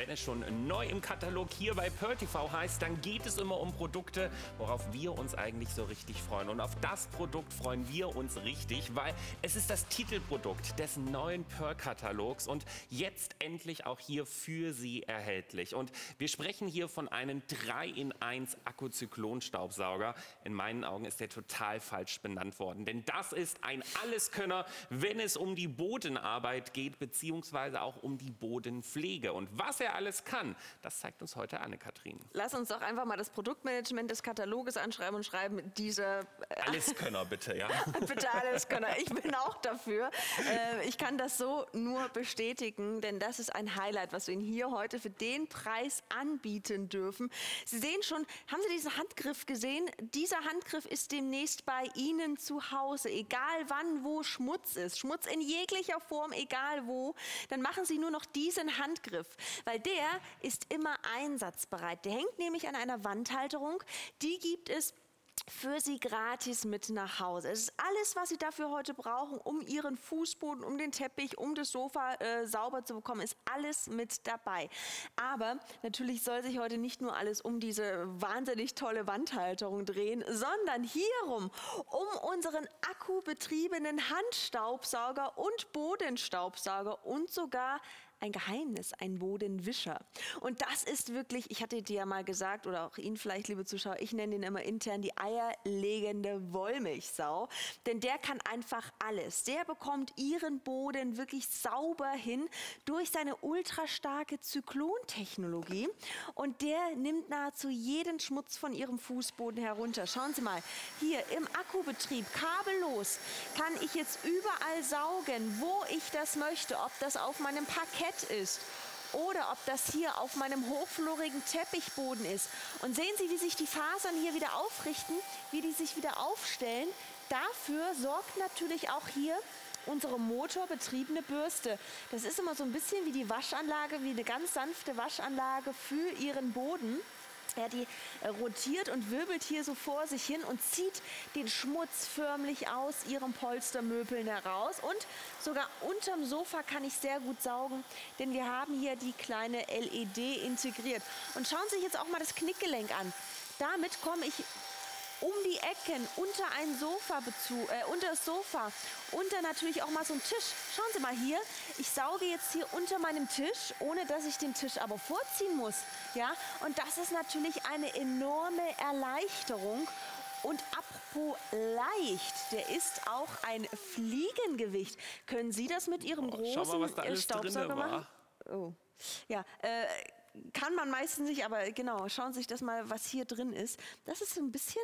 Wenn es schon neu im Katalog hier bei Pearl TV heißt, dann geht es immer um Produkte, worauf wir uns eigentlich so richtig freuen. Und auf das Produkt freuen wir uns richtig, weil es ist das Titelprodukt des neuen Pearl-Katalogs und jetzt endlich auch hier für Sie erhältlich. Und wir sprechen hier von einem 3 in 1 Akkuzyklonstaubsauger. In meinen Augen ist der total falsch benannt worden, denn das ist ein Alleskönner, wenn es um die Bodenarbeit geht, beziehungsweise auch um die Bodenpflege. Und was er alles kann, das zeigt uns heute Anne-Kathrin. Lass uns doch einfach mal das Produktmanagement des Kataloges anschreiben und schreiben, diese... Äh, Alleskönner bitte, ja. bitte Alleskönner, ich bin auch dafür. Äh, ich kann das so nur bestätigen, denn das ist ein Highlight, was wir Ihnen hier heute für den Preis anbieten dürfen. Sie sehen schon, haben Sie diesen Handgriff gesehen? Dieser Handgriff ist demnächst bei Ihnen zu Hause, egal wann, wo Schmutz ist. Schmutz in jeglicher Form, egal wo. Dann machen Sie nur noch diesen Handgriff, weil der ist immer einsatzbereit. Der hängt nämlich an einer Wandhalterung. Die gibt es für Sie gratis mit nach Hause. Es ist alles, was Sie dafür heute brauchen, um Ihren Fußboden, um den Teppich, um das Sofa äh, sauber zu bekommen, ist alles mit dabei. Aber natürlich soll sich heute nicht nur alles um diese wahnsinnig tolle Wandhalterung drehen, sondern hierum um unseren akkubetriebenen Handstaubsauger und Bodenstaubsauger und sogar ein Geheimnis, ein Bodenwischer. Und das ist wirklich, ich hatte dir ja mal gesagt, oder auch Ihnen vielleicht, liebe Zuschauer, ich nenne ihn immer intern die eierlegende Wollmilchsau. Denn der kann einfach alles. Der bekommt Ihren Boden wirklich sauber hin durch seine ultrastarke Zyklontechnologie. Und der nimmt nahezu jeden Schmutz von Ihrem Fußboden herunter. Schauen Sie mal, hier im Akkubetrieb, kabellos, kann ich jetzt überall saugen, wo ich das möchte. Ob das auf meinem Parkett Parkett ist oder ob das hier auf meinem hochflorigen Teppichboden ist. Und sehen Sie, wie sich die Fasern hier wieder aufrichten, wie die sich wieder aufstellen. Dafür sorgt natürlich auch hier unsere motorbetriebene Bürste. Das ist immer so ein bisschen wie die Waschanlage, wie eine ganz sanfte Waschanlage für Ihren Boden. Ja, die äh, rotiert und wirbelt hier so vor sich hin und zieht den Schmutz förmlich aus ihren Polstermöbeln heraus. Und sogar unterm Sofa kann ich sehr gut saugen, denn wir haben hier die kleine LED integriert. Und schauen Sie sich jetzt auch mal das Knickgelenk an. Damit komme ich um die Ecken, unter ein Sofa, äh, unter das Sofa, unter natürlich auch mal so ein Tisch. Schauen Sie mal hier, ich sauge jetzt hier unter meinem Tisch, ohne dass ich den Tisch aber vorziehen muss. Ja, und das ist natürlich eine enorme Erleichterung. Und apropos leicht, der ist auch ein Fliegengewicht. Können Sie das mit Ihrem großen oh, mal, Staubsauger machen? Oh. Ja, äh, kann man meistens nicht, aber genau, schauen Sie sich das mal, was hier drin ist. Das ist so ein bisschen,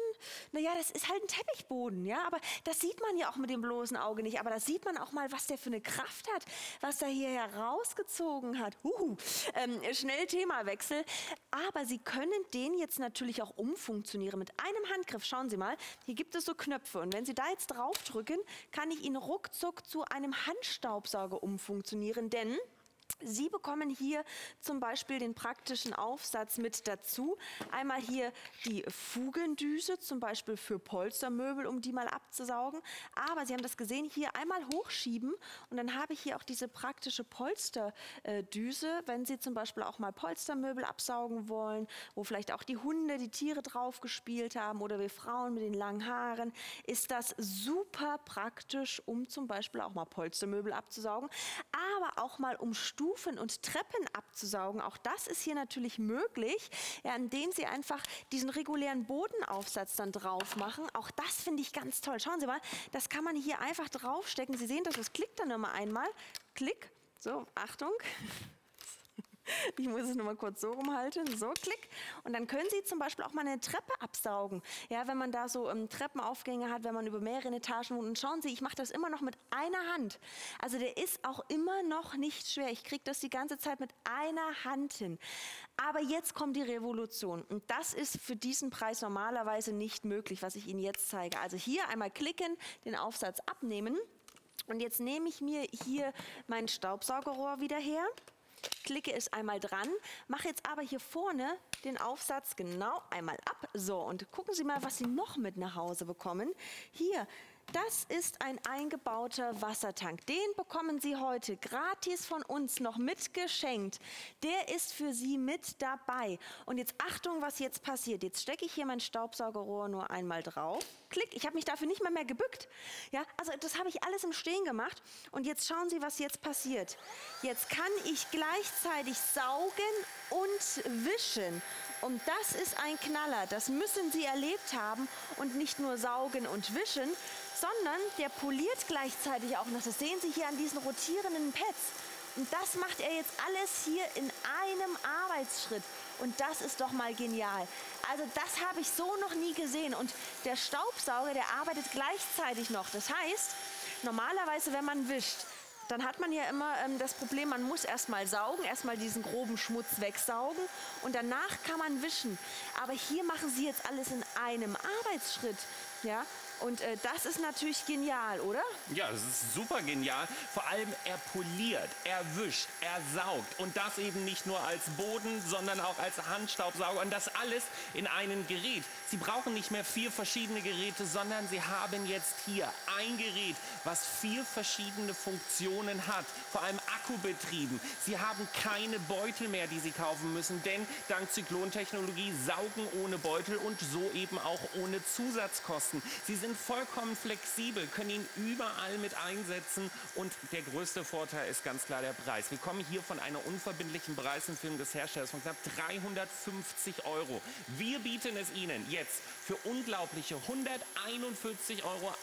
naja, das ist halt ein Teppichboden, ja, aber das sieht man ja auch mit dem bloßen Auge nicht. Aber da sieht man auch mal, was der für eine Kraft hat, was er hier herausgezogen hat. Huhu. Ähm, schnell Themawechsel. Aber Sie können den jetzt natürlich auch umfunktionieren mit einem Handgriff. Schauen Sie mal, hier gibt es so Knöpfe und wenn Sie da jetzt drauf drücken, kann ich ihn ruckzuck zu einem Handstaubsauger umfunktionieren, denn Sie bekommen hier zum Beispiel den praktischen Aufsatz mit dazu. Einmal hier die Fugendüse, zum Beispiel für Polstermöbel, um die mal abzusaugen. Aber Sie haben das gesehen, hier einmal hochschieben und dann habe ich hier auch diese praktische Polsterdüse, wenn Sie zum Beispiel auch mal Polstermöbel absaugen wollen, wo vielleicht auch die Hunde, die Tiere drauf gespielt haben oder wir Frauen mit den langen Haaren, ist das super praktisch, um zum Beispiel auch mal Polstermöbel abzusaugen, aber auch mal um Stuhl Stufen und Treppen abzusaugen. Auch das ist hier natürlich möglich, ja, indem Sie einfach diesen regulären Bodenaufsatz dann drauf machen. Auch das finde ich ganz toll. Schauen Sie mal, das kann man hier einfach draufstecken. Sie sehen, dass es klickt dann immer einmal. Klick. So, Achtung. Ich muss es nur mal kurz so rumhalten. So, klick. Und dann können Sie zum Beispiel auch mal eine Treppe absaugen. Ja, wenn man da so ähm, Treppenaufgänge hat, wenn man über mehrere Etagen wohnt. Und schauen Sie, ich mache das immer noch mit einer Hand. Also der ist auch immer noch nicht schwer. Ich kriege das die ganze Zeit mit einer Hand hin. Aber jetzt kommt die Revolution. Und das ist für diesen Preis normalerweise nicht möglich, was ich Ihnen jetzt zeige. Also hier einmal klicken, den Aufsatz abnehmen. Und jetzt nehme ich mir hier mein Staubsaugerrohr wieder her klicke es einmal dran, mache jetzt aber hier vorne den Aufsatz genau einmal ab. So, und gucken Sie mal, was Sie noch mit nach Hause bekommen. Hier Das ist ein eingebauter Wassertank. Den bekommen Sie heute gratis von uns noch mitgeschenkt. Der ist für Sie mit dabei. Und jetzt Achtung, was jetzt passiert. Jetzt stecke ich hier mein Staubsaugerrohr nur einmal drauf. Klick, ich habe mich dafür nicht mal mehr gebückt. Ja, also das habe ich alles im Stehen gemacht. Und jetzt schauen Sie, was jetzt passiert. Jetzt kann ich gleichzeitig saugen und wischen. Und das ist ein Knaller. Das müssen Sie erlebt haben. Und nicht nur saugen und wischen, sondern der poliert gleichzeitig auch noch. Das sehen Sie hier an diesen rotierenden Pads. Und das macht er jetzt alles hier in einem Arbeitsschritt. Und das ist doch mal genial. Also das habe ich so noch nie gesehen. Und der Staubsauger, der arbeitet gleichzeitig noch. Das heißt, normalerweise, wenn man wischt, dann hat man ja immer ähm, das Problem, man muss erst mal saugen, erst mal diesen groben Schmutz wegsaugen und danach kann man wischen. Aber hier machen Sie jetzt alles in einem Arbeitsschritt. Ja? Und äh, das ist natürlich genial, oder? Ja, das ist super genial. Vor allem er poliert, er wischt, er saugt. Und das eben nicht nur als Boden, sondern auch als Handstaubsauger. Und das alles in einem Gerät. Sie brauchen nicht mehr vier verschiedene Geräte, sondern Sie haben jetzt hier ein Gerät, was vier verschiedene Funktionen hat. Vor allem akkubetrieben. Sie haben keine Beutel mehr, die Sie kaufen müssen, denn dank Zyklontechnologie saugen ohne Beutel und so eben auch ohne Zusatzkosten. Sie sind sind vollkommen flexibel, können ihn überall mit einsetzen und der größte Vorteil ist ganz klar der Preis. Wir kommen hier von einer unverbindlichen Preisempfehlung des Herstellers von knapp 350 Euro. Wir bieten es Ihnen jetzt für unglaubliche 141,61 Euro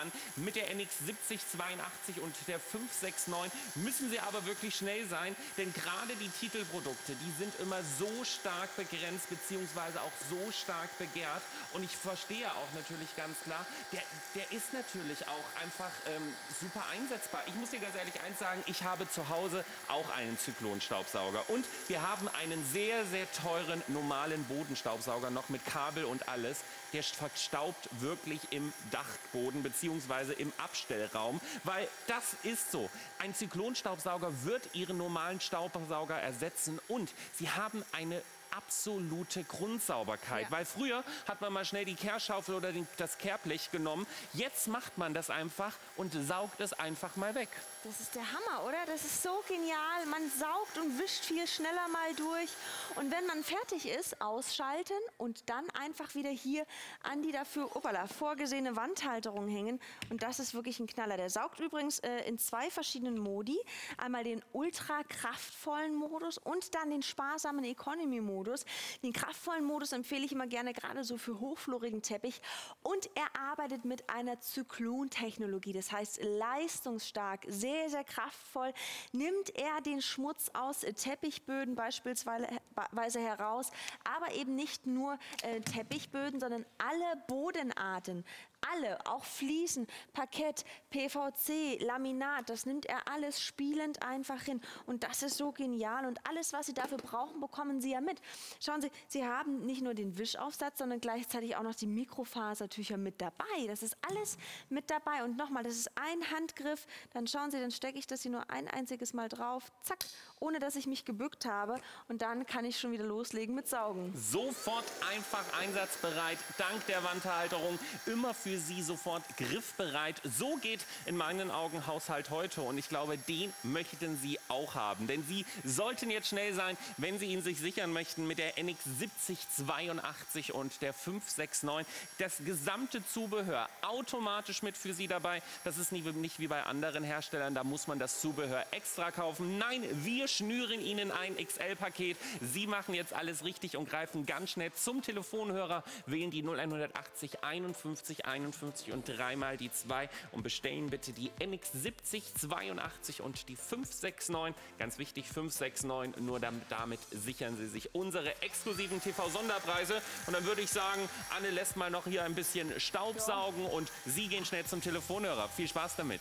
an. Mit der NX 7082 und der 569 müssen Sie aber wirklich schnell sein, denn gerade die Titelprodukte, die sind immer so stark begrenzt bzw. auch so stark begehrt und ich verstehe auch natürlich ganz klar, der, der ist natürlich auch einfach ähm, super einsetzbar. Ich muss dir ganz ehrlich eins sagen, ich habe zu Hause auch einen Zyklonstaubsauger und wir haben einen sehr, sehr teuren normalen Bodenstaubsauger noch mit Kabel und alles. Der verstaubt wirklich im Dachboden bzw. im Abstellraum, weil das ist so. Ein Zyklonstaubsauger wird Ihren normalen Staubsauger ersetzen und Sie haben eine absolute Grundsauberkeit. Ja. Weil früher hat man mal schnell die Kehrschaufel oder den, das Kehrblech genommen. Jetzt macht man das einfach und saugt es einfach mal weg. Das ist der Hammer, oder? Das ist so genial. Man saugt und wischt viel schneller mal durch. Und wenn man fertig ist, ausschalten und dann einfach wieder hier an die dafür opala, vorgesehene Wandhalterung hängen. Und das ist wirklich ein Knaller. Der saugt übrigens äh, in zwei verschiedenen Modi. Einmal den ultra kraftvollen Modus und dann den sparsamen Economy-Modus. Den kraftvollen Modus empfehle ich immer gerne, gerade so für hochflorigen Teppich. Und er arbeitet mit einer Zyklon-Technologie. Das heißt leistungsstark, sehr sehr, sehr kraftvoll. Nimmt er den Schmutz aus Teppichböden beispielsweise heraus, aber eben nicht nur äh, Teppichböden, sondern alle Bodenarten, alle, auch Fliesen, Parkett, PVC, Laminat, das nimmt er alles spielend einfach hin. Und das ist so genial. Und alles, was Sie dafür brauchen, bekommen Sie ja mit. Schauen Sie, Sie haben nicht nur den Wischaufsatz, sondern gleichzeitig auch noch die Mikrofasertücher mit dabei. Das ist alles mit dabei. Und nochmal, das ist ein Handgriff. Dann schauen Sie, dann stecke ich das hier nur ein einziges Mal drauf. Zack, ohne dass ich mich gebückt habe. Und dann kann ich schon wieder loslegen mit Saugen. Sofort einfach einsatzbereit, dank der Wandhalterung. Immer für für Sie sofort griffbereit. So geht in meinen Augen Haushalt heute und ich glaube, den möchten Sie auch haben. Denn Sie sollten jetzt schnell sein, wenn Sie ihn sich sichern möchten mit der NX 7082 und der 569. Das gesamte Zubehör automatisch mit für Sie dabei. Das ist nicht wie bei anderen Herstellern, da muss man das Zubehör extra kaufen. Nein, wir schnüren Ihnen ein XL-Paket. Sie machen jetzt alles richtig und greifen ganz schnell zum Telefonhörer, wählen die 0180 51 1 51 und dreimal die 2 und bestellen bitte die NX 70 82 und die 569. Ganz wichtig, 569, nur damit, damit sichern Sie sich unsere exklusiven TV-Sonderpreise. Und dann würde ich sagen, Anne lässt mal noch hier ein bisschen Staub saugen und Sie gehen schnell zum Telefonhörer. Viel Spaß damit.